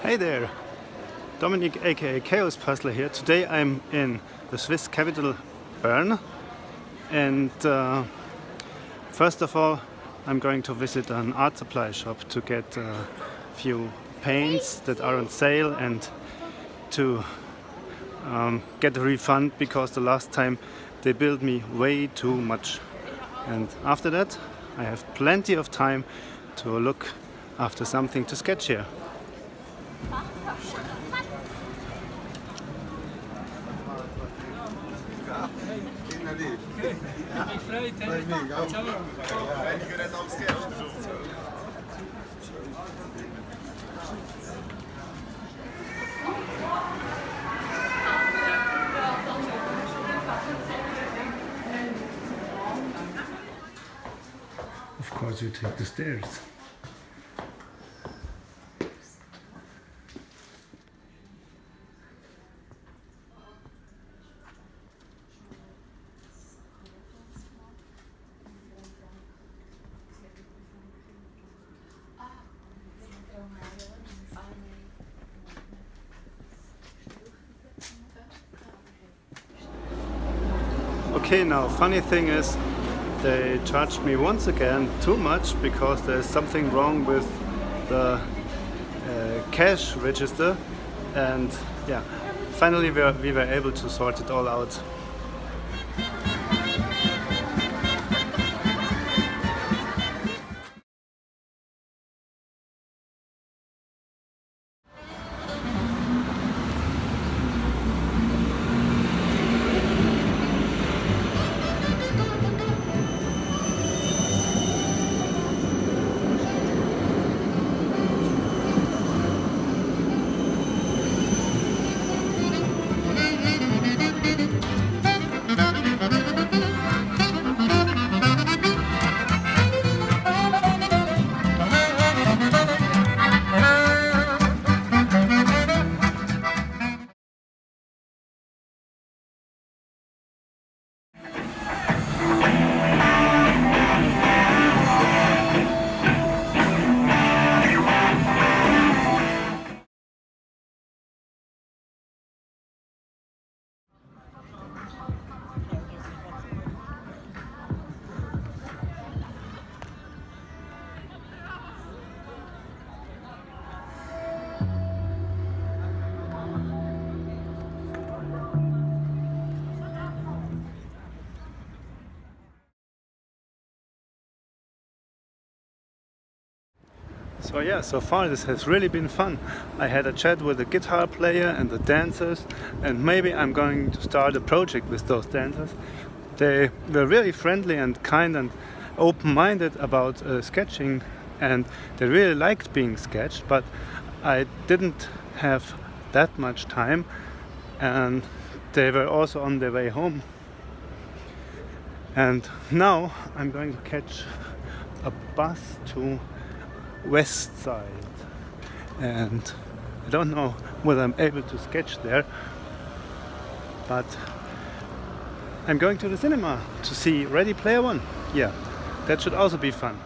Hey there, Dominik aka Chaos Puzzler here. Today I'm in the Swiss capital Bern and uh, first of all I'm going to visit an art supply shop to get a few paints that are on sale and to um, get a refund because the last time they billed me way too much and after that I have plenty of time to look after something to sketch here. Of course you take the stairs. Okay, now funny thing is they charged me once again too much because there's something wrong with the uh, cash register and yeah, finally we were, we were able to sort it all out. So yeah, so far this has really been fun. I had a chat with the guitar player and the dancers and maybe I'm going to start a project with those dancers. They were really friendly and kind and open-minded about uh, sketching and they really liked being sketched but I didn't have that much time and they were also on their way home and now I'm going to catch a bus to Westside. And I don't know whether I'm able to sketch there but I'm going to the cinema to see Ready Player One. Yeah that should also be fun